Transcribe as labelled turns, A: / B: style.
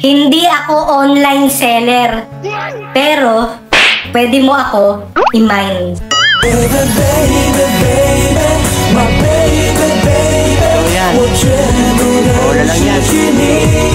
A: Hindi ako online seller. Pero, pwede mo ako i-mine.
B: My baby, my baby, my baby. So, yan. Wala lang yan.